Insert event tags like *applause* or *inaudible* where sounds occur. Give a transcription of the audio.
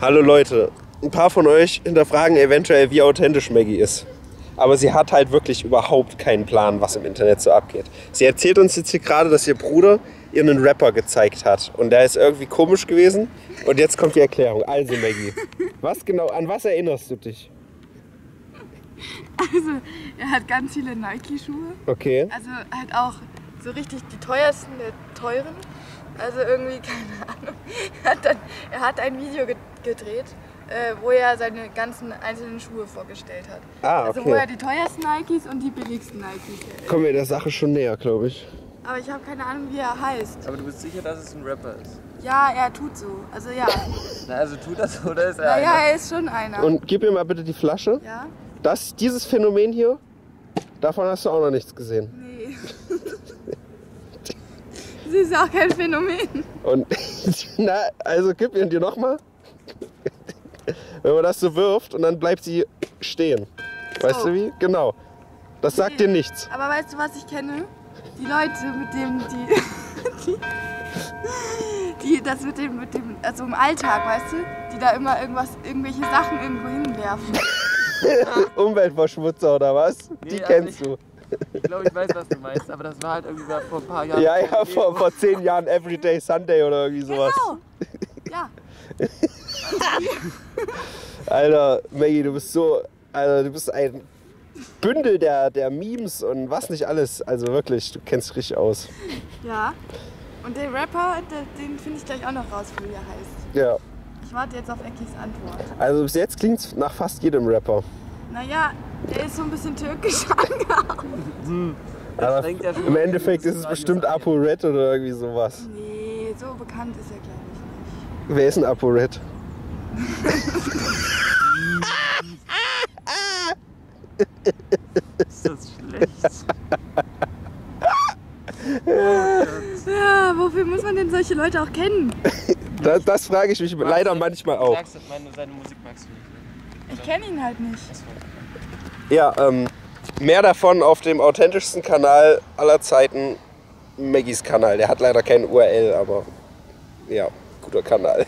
Hallo Leute, ein paar von euch hinterfragen eventuell, wie authentisch Maggie ist. Aber sie hat halt wirklich überhaupt keinen Plan, was im Internet so abgeht. Sie erzählt uns jetzt hier gerade, dass ihr Bruder ihr einen Rapper gezeigt hat. Und der ist irgendwie komisch gewesen. Und jetzt kommt die Erklärung. Also Maggie, was genau, an was erinnerst du dich? Also, er hat ganz viele Nike-Schuhe. Okay. Also halt auch so richtig die teuersten der teuren. Also irgendwie, *laughs* keine Ahnung. Er hat, dann, er hat ein Video ge gedreht, äh, wo er seine ganzen einzelnen Schuhe vorgestellt hat. Ah, Also wo okay. er die teuersten Nikes und die billigsten Nikes. äh, Kommen wir der Sache schon näher, glaube ich. Aber ich habe keine Ahnung, wie er heißt. Aber du bist sicher, dass es ein Rapper ist? Ja, er tut so. Also ja. *laughs* Na, also tut das oder ist er einer? er ist schon einer. Und gib mir mal bitte die Flasche. ja? Das, dieses Phänomen hier, davon hast du auch noch nichts gesehen. Nee. *laughs* Sie ist auch kein Phänomen. Und *laughs* na, also gib ihn dir nochmal. Wenn man das so wirft und dann bleibt sie stehen. Weißt So. du wie? Genau. Das sagt dir nichts. Aber weißt du, was ich kenne? Die Leute, mit denen die, *laughs* die, die das mit dem, mit dem, also im Alltag, weißt du, die da immer irgendwas, irgendwelche Sachen irgendwo hinwerfen. *laughs* Umweltverschmutzer oder was? Nee, Die kennst ich- du. Ich glaube, ich weiß, was du meinst, aber das war halt irgendwie vor ein paar Jahren. Ja, ja, vor, vor zehn Jahren Everyday Sunday oder irgendwie sowas. Genau. Ja. *laughs* Alter, Maggie, du bist so. Alter, du bist ein Bündel der, der Memes und was nicht alles. Also wirklich, du kennst dich richtig aus. Ja. Und der Rapper, den finde ich gleich auch noch raus, wie er heißt. Ja. Ich warte jetzt auf Eckis Antwort. Also bis jetzt klingt's nach fast jedem Rapper. Naja, der ist so ein bisschen türkisch *laughs* angehaucht. Aber fängt ja im Endeffekt ist es bestimmt sagen. Apo Red oder irgendwie sowas. Nee, so bekannt ist er, glaube ich, nicht. Wer ist ein Apo Red? *laughs* Ist das schlecht? Ja, wofür muss man denn solche Leute auch kennen? *laughs* Das, das frage ich mich leider manchmal Du auch. magst meine, seine Musik magst du nicht. Ich kenne ihn halt nicht. Ja, ähm, mehr davon auf dem authentischsten Kanal aller Zeiten, Maggies Kanal. Der hat leider kein URL, aber ja, guter Kanal.